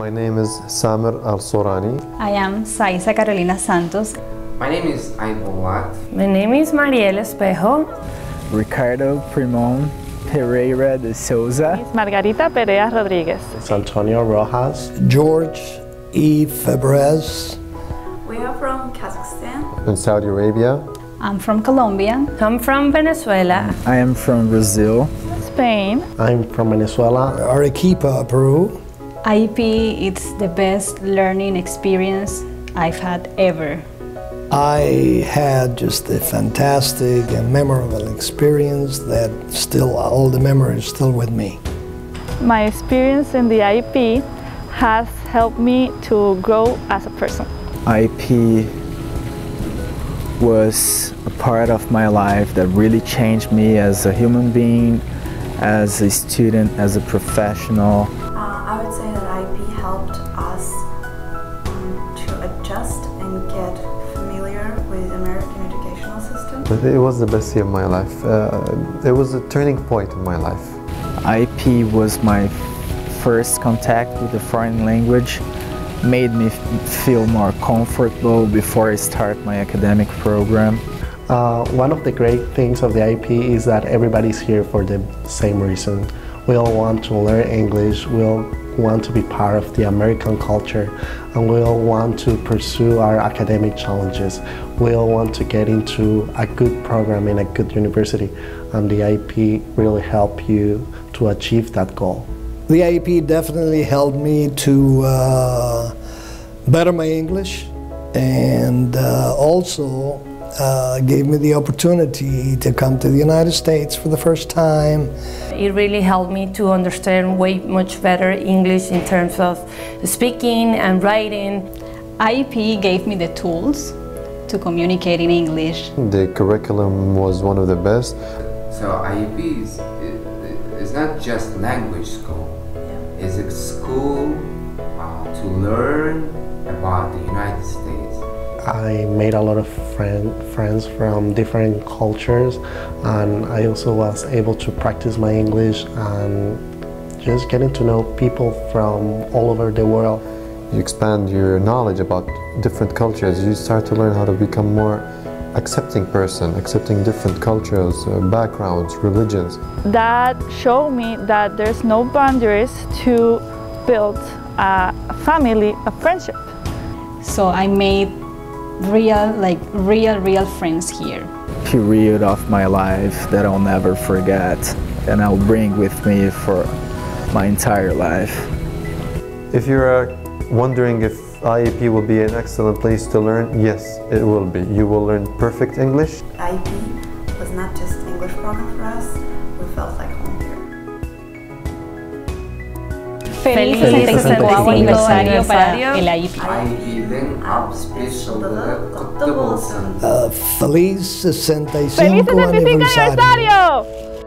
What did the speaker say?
My name is Samer Al Sorani. I am Saiza Carolina Santos. My name is Aibolat. My name is Mariel Espejo. Ricardo Primon Pereira de Souza. Margarita Perea Rodriguez. It's Antonio Rojas. George E. Febres. We are from Kazakhstan. In Saudi Arabia. I'm from Colombia. I'm from Venezuela. I am from Brazil. Spain. I'm from Venezuela. Arequipa, Peru. IEP it's the best learning experience I've had ever. I had just a fantastic and memorable experience that still, all the memories still with me. My experience in the IEP has helped me to grow as a person. IEP was a part of my life that really changed me as a human being, as a student, as a professional. Adjust and get familiar with the American educational system. It was the best year of my life. Uh, it was a turning point in my life. IP was my first contact with the foreign language made me feel more comfortable before I start my academic program. Uh, one of the great things of the IP is that everybody's here for the same reason. We all want to learn English, we all want to be part of the American culture, and we all want to pursue our academic challenges. We all want to get into a good program in a good university, and the IEP really help you to achieve that goal. The IEP definitely helped me to uh, better my English and uh, also uh, gave me the opportunity to come to the United States for the first time. It really helped me to understand way much better English in terms of speaking and writing. IEP gave me the tools to communicate in English. The curriculum was one of the best. So IEP is, is not just language school. Yeah. It's a school uh, to learn about the United States. I made a lot of friend, friends from different cultures and I also was able to practice my English and just getting to know people from all over the world. You expand your knowledge about different cultures. You start to learn how to become more accepting person, accepting different cultures, uh, backgrounds, religions. That showed me that there's no boundaries to build a family, a friendship. So I made real, like real, real friends here. Period of my life that I'll never forget and I'll bring with me for my entire life. If you're uh, wondering if IEP will be an excellent place to learn, yes, it will be. You will learn perfect English. IEP was not just English program for us, we felt like home Feliz, 65, aniversario, para el AIP. Ah, feliz 65 aniversario. ¡Feliz 65 aniversario!